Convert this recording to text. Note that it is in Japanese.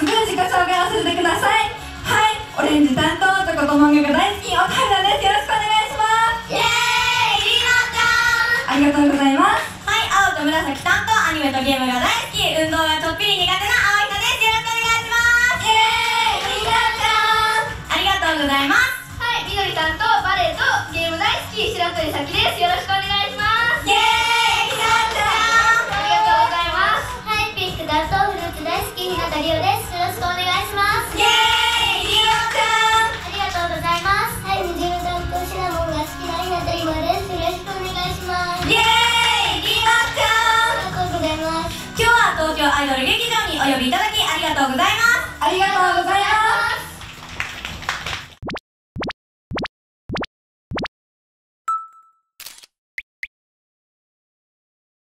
せてください。はいオレンジ担当とこともんが大好きおたらです。よろしくお願いします。イエーイりのちゃん。ありがとうございます。はい青と紫担当アニメとゲームが大好き運動がちょっぴり苦手な青い人です。よろしくお願いします。イエーイりのちゃん。ありがとうございます。はい、みどり担当バレエとゲーム大好き白鳥咲です。よろしくお願いします。イエーイ。りのちゃんありがとうございますはい、ピンク担当フルーツ大好き日向りおです。よろしくお願いします。イエーイりのちゃんありがとうございます。はい、虹色担当シナモンが好きな日向りおです。よろしくお願いします。イエーイりのちゃんありがとうございます。今日は東京アイドル劇場にお呼びいただきありがとうございますありがとうございます